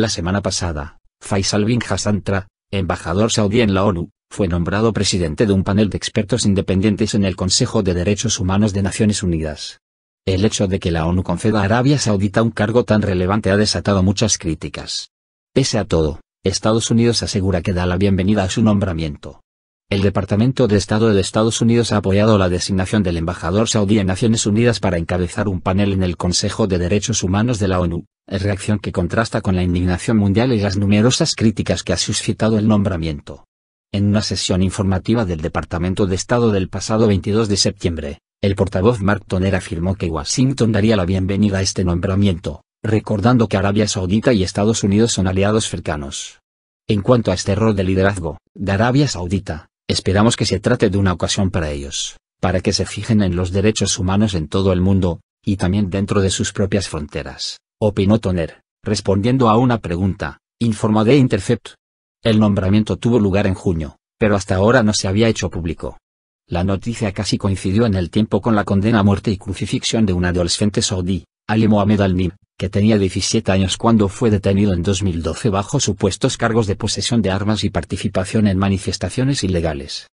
La semana pasada, Faisal bin Hassantra, embajador saudí en la ONU, fue nombrado presidente de un panel de expertos independientes en el Consejo de Derechos Humanos de Naciones Unidas. El hecho de que la ONU conceda a Arabia Saudita un cargo tan relevante ha desatado muchas críticas. Pese a todo, Estados Unidos asegura que da la bienvenida a su nombramiento. El Departamento de Estado de Estados Unidos ha apoyado la designación del embajador saudí en Naciones Unidas para encabezar un panel en el Consejo de Derechos Humanos de la ONU, reacción que contrasta con la indignación mundial y las numerosas críticas que ha suscitado el nombramiento. En una sesión informativa del Departamento de Estado del pasado 22 de septiembre, el portavoz Mark Toner afirmó que Washington daría la bienvenida a este nombramiento, recordando que Arabia Saudita y Estados Unidos son aliados cercanos. En cuanto a este rol de liderazgo de Arabia Saudita, Esperamos que se trate de una ocasión para ellos, para que se fijen en los derechos humanos en todo el mundo, y también dentro de sus propias fronteras, opinó Toner, respondiendo a una pregunta, informó de Intercept. El nombramiento tuvo lugar en junio, pero hasta ahora no se había hecho público. La noticia casi coincidió en el tiempo con la condena a muerte y crucifixión de un adolescente saudí, Ali Mohamed Al-Nim, que tenía 17 años cuando fue detenido en 2012 bajo supuestos cargos de posesión de armas y participación en manifestaciones ilegales.